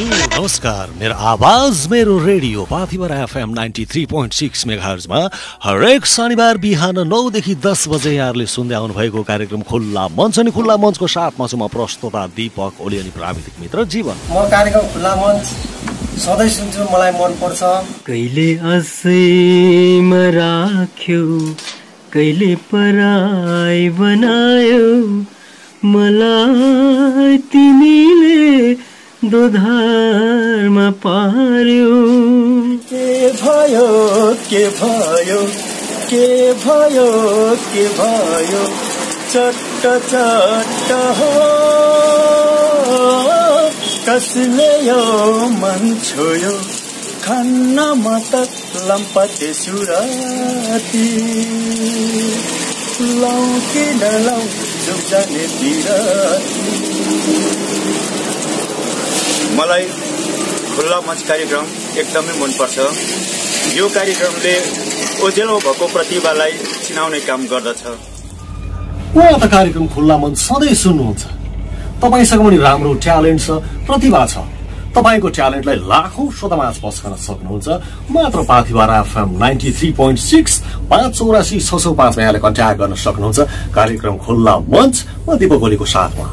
नमस्कार मेरो आवाज मेरो radio Pathibhara FM ninety three point six मेगाहर्जमा हरेक शनिबार बिहान नौदेखि दस बजे यहाँहरूले सुन्दै आउनुभएको कार्यक्रम खुल्ला मञ्च अनि खुल्ला मञ्चको साथमा छु म प्रस्तुता दीपक ओली अनि प्राविधिक मित्र जीवन। म कार्यक्रम खुल्ला मञ्च सधैँ सुन्छु मलाई मनपर्छ कहिले असैमा राख्यो कहिले पराई बनायो मलाई तिमीले दोधारमा पार्यो। के भयो के भयो के भयो के भयो चट्ट चट्ट हो। कसले यो मन छोयो? खन्न म त लम्पटे सुराती। लौ कि नलौ जाने मलाई खुल्ला मञ्च कार्यक्रम एकदमै मनपर्छ। यो कार्यक्रमले ओजेलो भएको प्रतिभालाई चिनाउने काम गर्दछ। उहाँ त कार्यक्रम खुल्ला मञ्च सधैँ सुन्नुहुन्छ। तपाईँसँग पनि राम्रो ट्यालेन्ट छ प्रतिभा छ। तपाईँको ट्यालेन्टलाई लाखौँ श्रोतामाझ पस्कन सक्नुहुन्छ। मात्र Pathibhara FM ninety three point six पाँच चौरासी छ सौ पाँचमा यहाँले कन्ट्याक्ट गर्न सक्नुहुन्छ। कार्यक्रम खुल्ला मञ्च म दिपक ओलीको साथमा।